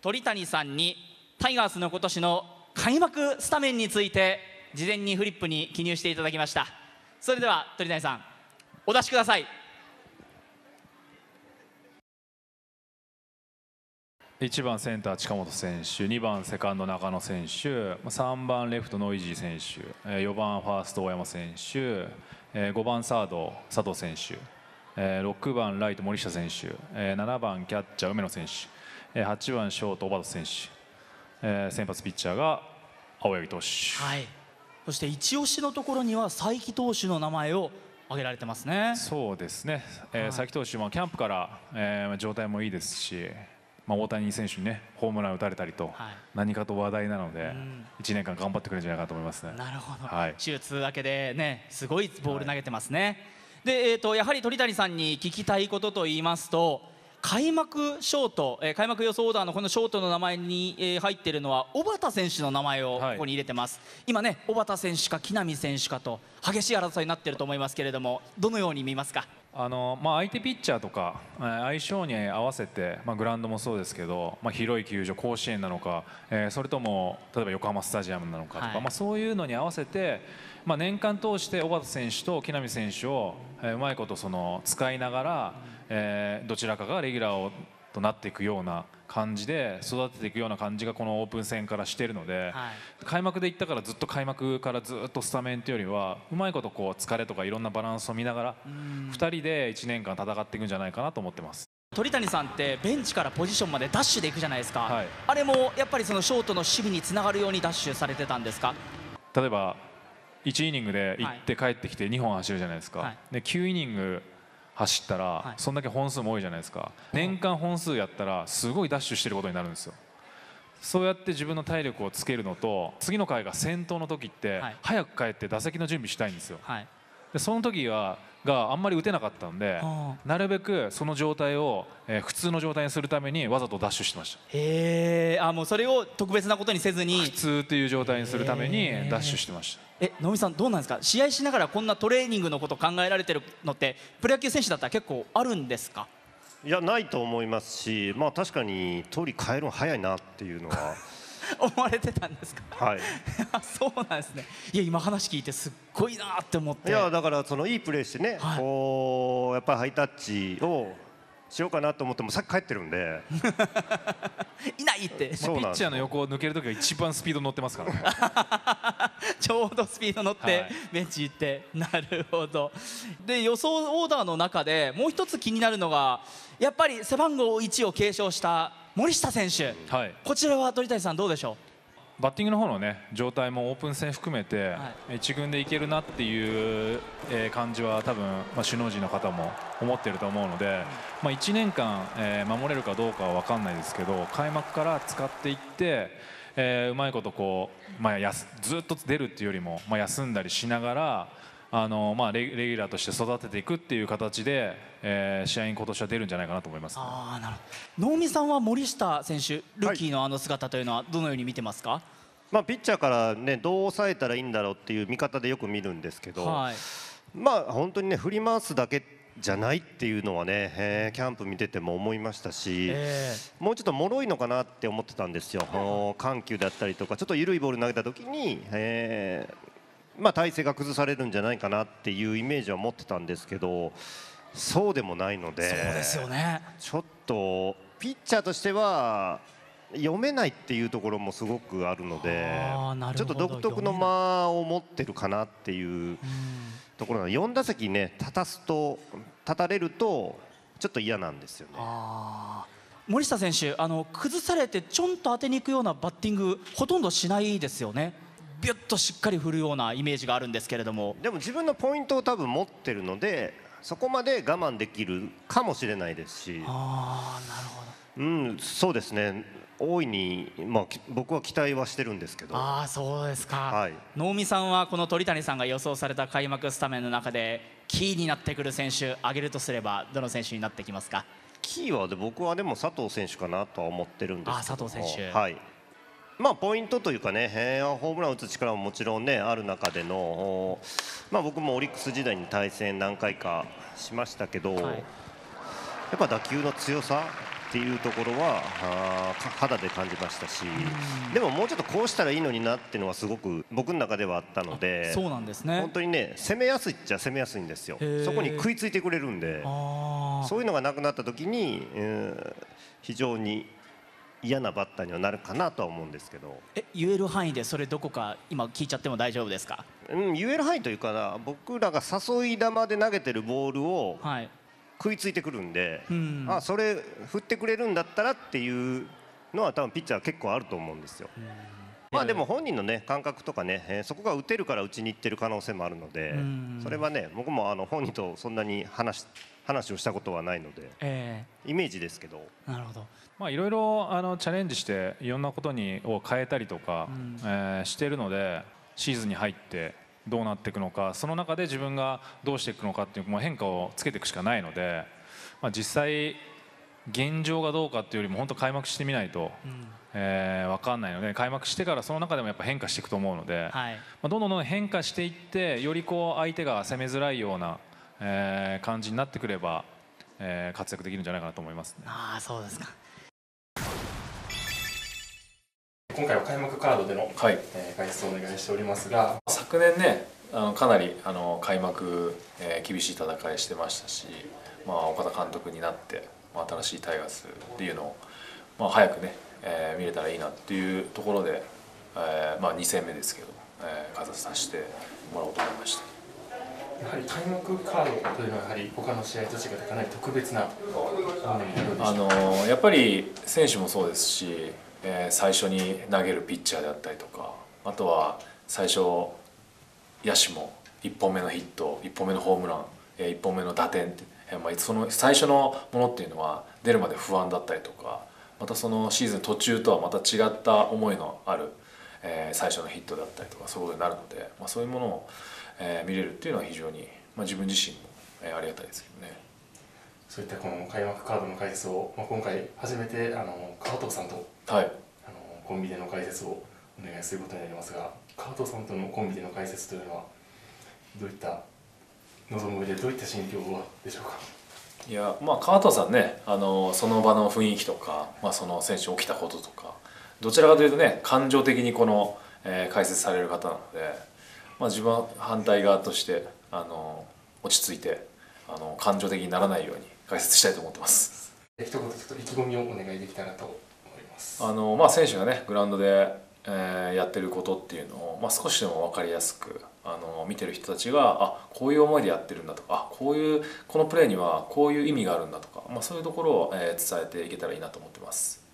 鳥谷さんにタイガースの今年の開幕スタメンについて事前にフリップに記入していただきました。それでは鳥谷さんお出しください。1番センター近本選手2番セカンド中野選手3番レフトノイジー選手4番ファースト大山選手5番サード佐藤選手6番ライト森下選手7番キャッチャー梅野選手。8番ショート小畑選手。先発ピッチャーが青柳投手、はい、そして一押しのところには佐伯投手の名前を挙げられてますね。そうですね、えー、佐伯投手もキャンプから、えー、状態もいいですしまあ、大谷選手にねホームラン打たれたりと、何かと話題なので、1年間頑張ってくれるんじゃないかと思いますね。なるほど、はい、手術明けでねすごいボール投げてますね。はい、で、えーと、やはり鳥谷さんに聞きたいことと言いますと開幕ショート、えー、開幕予想オーダーのこのショートの名前に、えー、入っているのは小畑選手の名前をここに入れてます、はい、今ね小畑選手か木浪選手かと激しい争いになっていると思いますけれどもどのように見ますか？あのまあ、相手ピッチャーとか相性に合わせて、まあ、グラウンドもそうですけど、まあ、広い球場甲子園なのか、えー、それとも例えば横浜スタジアムなのかとか、はい、まあ、そういうのに合わせて、まあ、年間通して小畑選手と木浪選手を、えー、うまいことその使いながら、えー、どちらかがレギュラーをとなっていくような感じで育てていくような感じがこのオープン戦からしているので、はい、開幕でいったからずっと開幕からずっとスタメンというよりはうまいことこう疲れとかいろんなバランスを見ながら2人で1年間戦っていくんじゃないかなと思ってます。鳥谷さんってベンチからポジションまでダッシュでいくじゃないですか、はい、あれもやっぱりそのショートの守備につながるようにダッシュされてたんですか？例えば1イニングで行って帰ってきて2本走るじゃないですか、はい、で9イニング走ったら、そんだけ本数も多いじゃないですか。年間本数やったらすごいダッシュしてることになるんですよ。そうやって自分の体力をつけるのと次の回が先頭の時って早く帰って打席の準備したいんですよ、でその時はがあんまり打てなかったんでなるべくその状態を、えー、普通の状態にするためにわざとダッシュしてました。へえあもうそれを特別なことにせずに。普通っていう状態にするためにダッシュしてましたえ能見さんどうなんですか？試合しながらこんなトレーニングのこと考えられてるのってプロ野球選手だったら結構あるんですか？いやないと思いますしまあ確かに通り変えるの早いなっていうのは 思われてたんですか？はい。そうなんですね。いや今話聞いてすっごいなって思って。いやだからそのいいプレーしてね、はい、こうやっぱりハイタッチをしようかなと思ってもさっき帰ってるんで。いないって。ピッチャーの横を抜ける時が一番スピード乗ってますからね ちょうどスピード乗ってベンチ行って、なるほど。で予想オーダーの中でもう一つ気になるのがやっぱり背番号1を継承した森下選手、はい、こちらは鳥谷さんどうでしょう？バッティングの方のね状態もオープン戦含めて、1軍でいけるなっていう、え感じは多分、まあ、首脳陣の方も思ってると思うので、まあ、1年間、えー、守れるかどうかは分かんないですけど開幕から使っていって、えー、うまいことこう、まあ、やすずっと出るっていうよりも、まあ、休んだりしながらあのまあレ、レギュラーとして育てていくっていう形で、えー、試合に今年は出るんじゃないかなと思います、ね、あなるほど。能見さんは森下選手ルーキーのあの姿というのはどのように見てますか、はい、まあ、ピッチャーから、ね、どう抑えたらいいんだろうっていう見方でよく見るんですけど、はい、まあ本当にね振り回すだけじゃないっていうのはね、えー、キャンプ見てても思いましたし、えー、もうちょっと脆いのかなって思ってたんですよ、緩急であったりとかちょっと緩いボール投げた時に、えー、まあ、体勢が崩されるんじゃないかなっていうイメージは持ってたんですけどそうでもないのでそうですよ、ね、ちょっとピッチャーとしては読めないっていうところもすごくあるのでちょっと独特の間を持ってるかなっていうところが4打席ね立たすと立たれるとちょっと嫌なんですよね。森下選手あの崩されてちょんと当てにいくようなバッティングほとんどしないですよね。ビュッとしっかり振るようなイメージがあるんですけれども。でも自分のポイントを多分持ってるのでそこまで我慢できるかもしれないですし。あなるほど。うんそうですね。大いに、まあ、僕は期待はしてるんですけど。ああそうですか、はい、能見さんはこの鳥谷さんが予想された開幕スタメンの中でキーになってくる選手挙げるとすればどの選手になってきますか？キーはで僕はでも佐藤選手かなとは思ってるんですけど佐藤選手。はいまあ、ポイントというかね、えー、ホームランを打つ力ももちろん、ね、ある中での、まあ、僕もオリックス時代に対戦何回かしましたけど、はい、やっぱ打球の強さっていうところはあ肌で感じましたし、でももうちょっとこうしたらいいのになっていうのはすごく僕の中ではあったのでそうなんですね。本当にね攻めやすいっちゃ攻めやすいんですよ。そこに食いついてくれるんでそういうのがなくなった時に、えー、非常に嫌なバッターにはなるかなとは思うんですけど。え言える範囲でそれどこか今聞いちゃっても大丈夫ですか、うん、言える範囲というかな僕らが誘い球で投げてるボールを食いついてくるんで、はい、あそれ振ってくれるんだったらっていうのは多分ピッチャー結構あると思うんですよ。まあでも本人のね感覚とかね、えー、そこが打てるから打ちに行ってる可能性もあるので、それはね僕もあの本人とそんなに話話をしたことはないので、えー、イメージですけど。なるほど。まあいろいろあのチャレンジしていろんなことにを変えたりとか、うん、えー、しているのでシーズンに入ってどうなっていくのかその中で自分がどうしていくのかっていう、まあ、変化をつけていくしかないので、まあ、実際現状がどうかっていうよりも本当開幕してみないと、うん、えー、分かんないので開幕してからその中でもやっぱ変化していくと思うので、はい、まあ、どんどんどん変化していってよりこう相手が攻めづらいような、えー、感じになってくれば、えー、活躍できるんじゃないかなと思います、ね、あそうですか。今回は開幕カードでの、はい。えー、解説をお願いしておりますが昨年ねあのかなりあの開幕、えー、厳しい戦いしてましたし、まあ、岡田監督になって、まあ、新しいタイガースっていうのを、まあ、早くね、えー、見れたらいいなっていうところで、えーまあ、2戦目ですけど、えー、観察させてもらおうと思いました。やはり開幕カードというのはやはり他の試合と違ってかなり特別なあのやっぱり選手もそうですしえー、最初に投げるピッチャーであったりとかあとは最初野手も1本目のヒット1本目のホームラン、えー、1本目の打点って、えーまあ、その最初のものっていうのは出るまで不安だったりとかまたそのシーズン途中とはまた違った思いのある、えー、最初のヒットだったりとかそういうことになるので、まあ、そういうものを、えー、見れるっていうのは非常に、まあ、自分自身も、えー、ありがたいですけどね。そういったこの開幕カードの解説を、まあ、今回初めてあの川藤さんとはい、あのコンビでの解説をお願いすることになりますが川藤さんとのコンビでの解説というのはどういった望む上でどういった心境でしょうか？いやまあ川藤さんねあのその場の雰囲気とか、まあ、その選手起きたこととかどちらかというとね感情的にこの、えー、解説される方なので、まあ、自分は反対側としてあの落ち着いてあの感情的にならないように解説したいと思ってます。一言ちょっと意気込みをお願いできたらとあの、まあ、選手がねグラウンドで、えー、やってることっていうのを、まあ、少しでも分かりやすくあの見てる人たちがあこういう思いでやってるんだとかあこういうこのプレーにはこういう意味があるんだとか、まあ、そういうところを、えー、伝えていけたらいいなと思ってます。